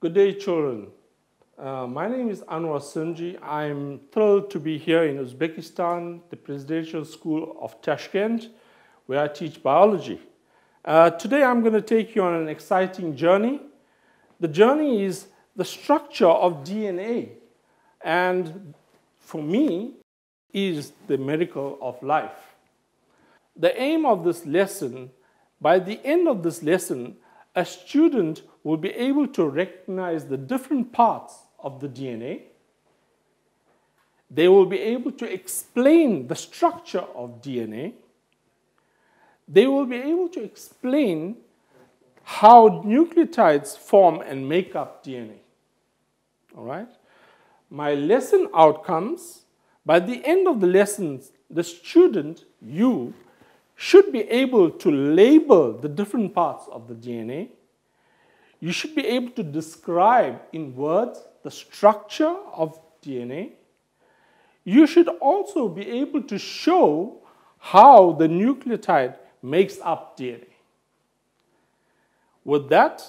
Good day, children. Uh, my name is Anwar Simjee. I'm thrilled to be here in Uzbekistan, the Presidential School of Tashkent, where I teach biology. Uh, today I'm going to take you on an exciting journey. The journey is the structure of DNA, and for me, is the miracle of life. The aim of this lesson, by the end of this lesson, a student will be able to recognize the different parts of the DNA. They will be able to explain the structure of DNA. They will be able to explain how nucleotides form and make up DNA. All right? My lesson outcomes, by the end of the lessons, the student, you, should be able to label the different parts of the DNA. You should be able to describe in words the structure of DNA. You should also be able to show how the nucleotide makes up DNA. With that,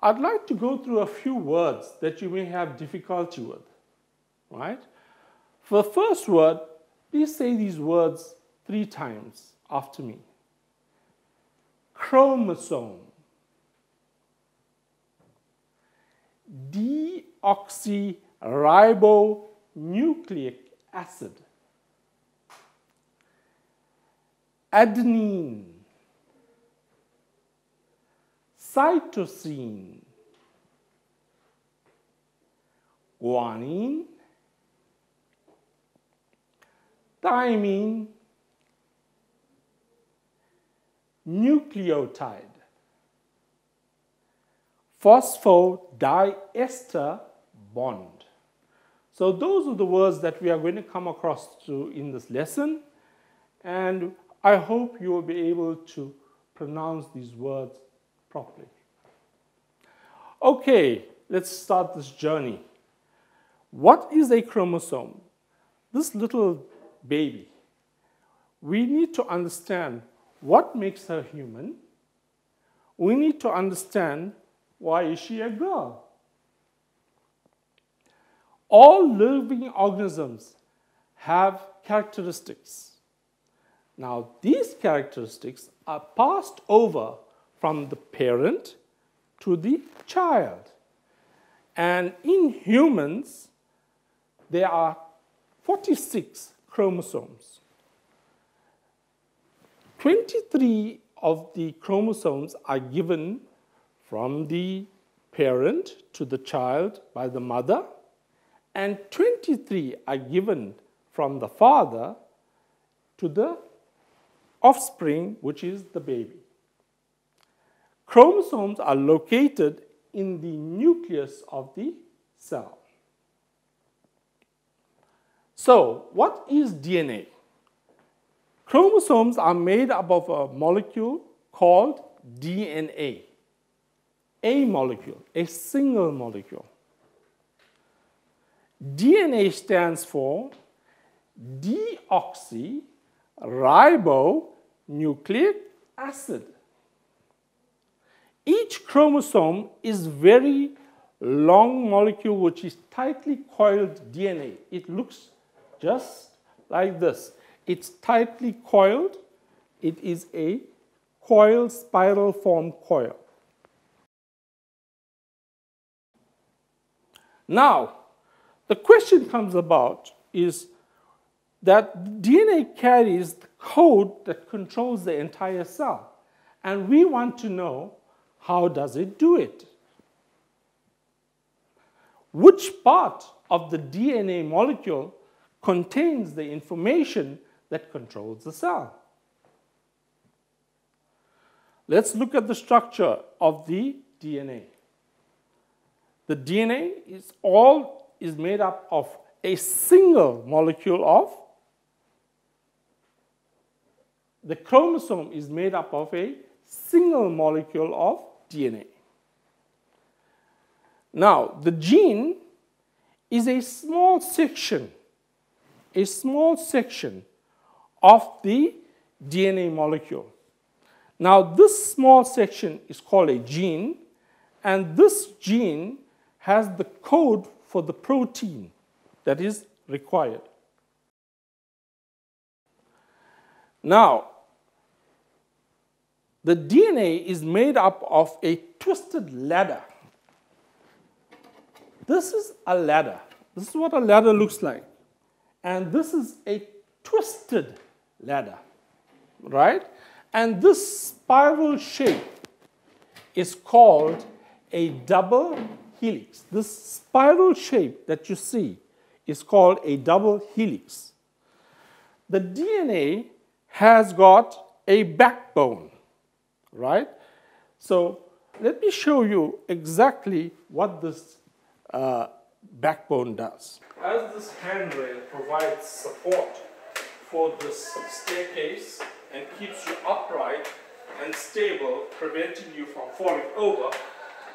I'd like to go through a few words that you may have difficulty with, right? For the first word, please say these words three times after me. Chromosome. Deoxyribonucleic acid. Adenine. Cytosine. Guanine. Thymine nucleotide. Phosphodiester bond. So those are the words that we are going to come across to in this lesson. And I hope you will be able to pronounce these words properly. Okay, let's start this journey. What is a chromosome? This little baby. We need to understand what makes her human, we need to understand why is she a girl. All living organisms have characteristics. Now, these characteristics are passed over from the parent to the child. And in humans, there are 46 chromosomes. 23 of the chromosomes are given from the parent to the child by the mother, and 23 are given from the father to the offspring, which is the baby. Chromosomes are located in the nucleus of the cell. So, what is DNA? Chromosomes are made up of a molecule called DNA. A molecule, a single molecule. DNA stands for deoxyribonucleic acid. Each chromosome is very long molecule which is tightly coiled DNA. It looks just like this. It's tightly coiled. It is a coil spiral form coil. Now, the question comes about is that DNA carries the code that controls the entire cell. And we want to know how does it do it? Which part of the DNA molecule contains the information that controls the cell. Let's look at the structure of the DNA. The DNA is all is made up of a single molecule of the chromosome is made up of a single molecule of DNA. Now, the gene is a small section, a small section of the DNA molecule. Now, this small section is called a gene, and this gene has the code for the protein that is required. Now, the DNA is made up of a twisted ladder. This is a ladder. This is what a ladder looks like. And this is a twisted ladder, right? And this spiral shape is called a double helix. This spiral shape that you see is called a double helix. The DNA has got a backbone right? So let me show you exactly what this uh, backbone does. As this handrail provides support for this staircase and keeps you upright and stable, preventing you from falling over,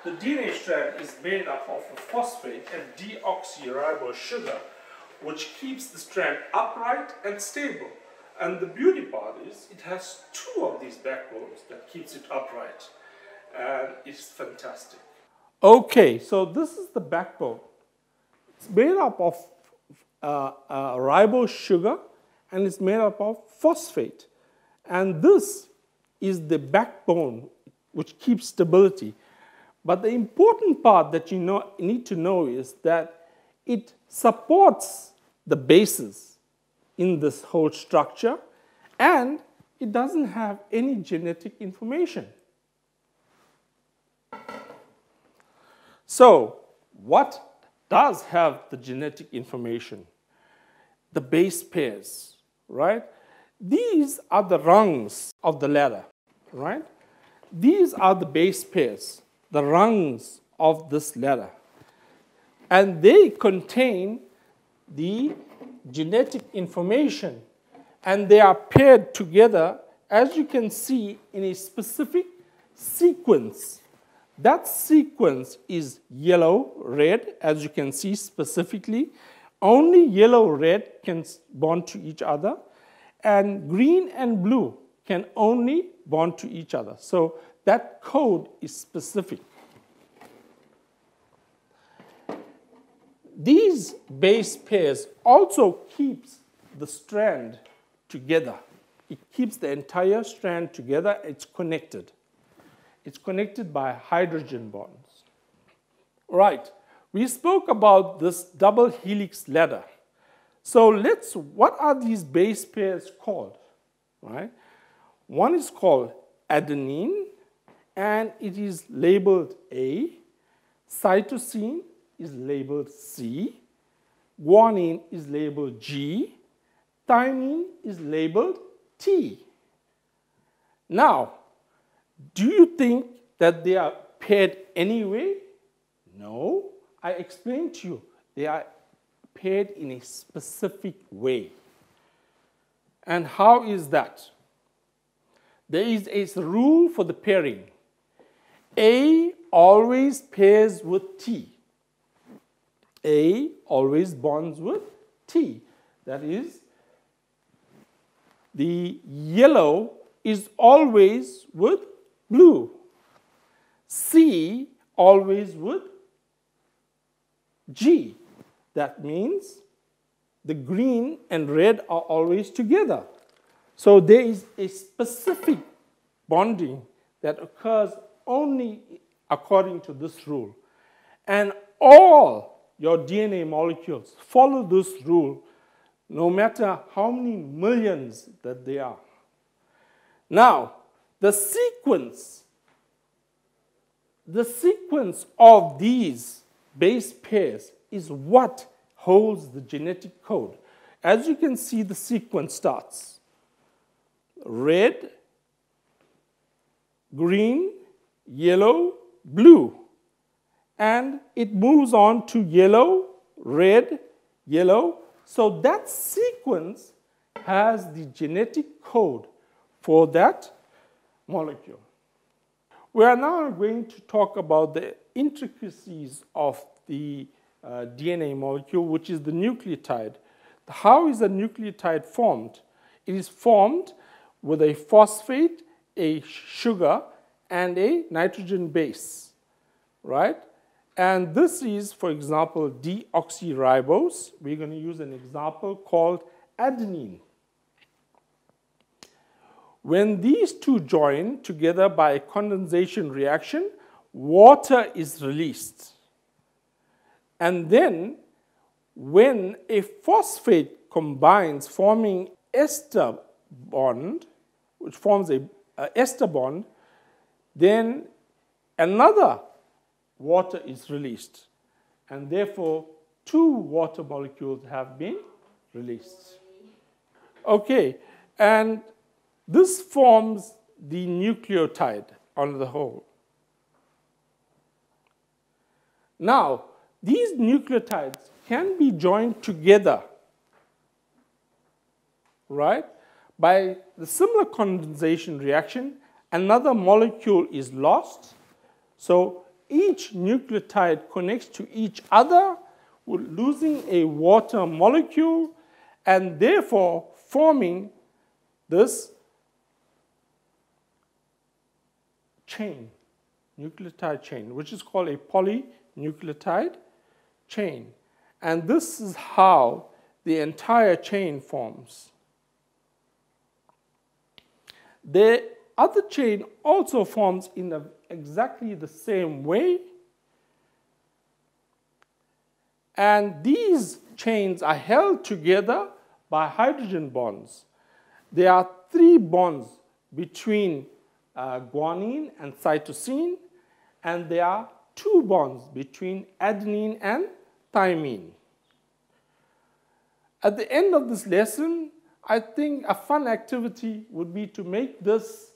the DNA strand is made up of a phosphate and deoxyribose sugar, which keeps the strand upright and stable. And the beauty part is it has two of these backbones that keeps it upright. And it's fantastic. Okay, so this is the backbone. It's made up of uh, uh, ribose sugar and it's made up of phosphate. And this is the backbone which keeps stability. But the important part that you know, need to know is that it supports the bases in this whole structure, and it doesn't have any genetic information. So, what does have the genetic information? The base pairs, right? These are the rungs of the ladder, right? These are the base pairs, the rungs of this ladder. And they contain the genetic information and they are paired together, as you can see, in a specific sequence. That sequence is yellow, red, as you can see specifically. Only yellow, red can bond to each other, and green and blue can only bond to each other. So that code is specific. These base pairs also keeps the strand together. It keeps the entire strand together. It's connected. It's connected by hydrogen bonds. Right. We spoke about this double helix ladder. So let's, what are these base pairs called? Right? One is called adenine, and it is labeled A. Cytosine is labeled C, guanine is labeled G, thymine is labeled T. Now, do you think that they are paired anyway? No. I explained to you, they are paired in a specific way. And how is that? There is a rule for the pairing. A always pairs with T. A always bonds with T. That is, the yellow is always with blue. C always with G. That means the green and red are always together. So there is a specific bonding that occurs only according to this rule. And all your DNA molecules follow this rule no matter how many millions that they are. Now, the sequence, the sequence of these base pairs is what holds the genetic code. As you can see, the sequence starts red, green, yellow, blue and it moves on to yellow, red, yellow. So that sequence has the genetic code for that molecule. We are now going to talk about the intricacies of the uh, DNA molecule, which is the nucleotide. How is a nucleotide formed? It is formed with a phosphate, a sugar, and a nitrogen base, right? And this is, for example, deoxyribose. We're going to use an example called adenine. When these two join together by a condensation reaction, water is released. And then when a phosphate combines forming ester bond, which forms a, a ester bond, then another water is released. And therefore, two water molecules have been released. Okay, and this forms the nucleotide on the whole. Now, these nucleotides can be joined together, right? By the similar condensation reaction, another molecule is lost. So each nucleotide connects to each other, losing a water molecule, and therefore forming this chain, nucleotide chain, which is called a polynucleotide chain. And this is how the entire chain forms. The other chain also forms in a, exactly the same way. And these chains are held together by hydrogen bonds. There are three bonds between uh, guanine and cytosine, and there are two bonds between adenine and thymine. At the end of this lesson, I think a fun activity would be to make this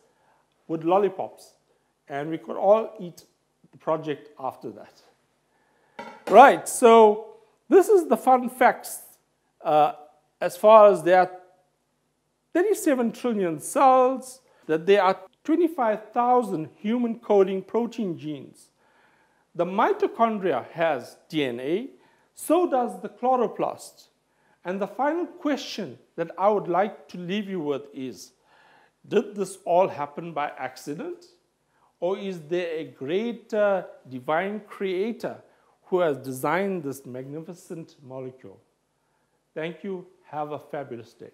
with lollipops, and we could all eat the project after that. Right, so this is the fun facts uh, as far as there are 37 trillion cells, that there are 25,000 human coding protein genes. The mitochondria has DNA, so does the chloroplast. And the final question that I would like to leave you with is, did this all happen by accident? Or is there a great uh, divine creator who has designed this magnificent molecule? Thank you. Have a fabulous day.